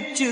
பிரிச்சு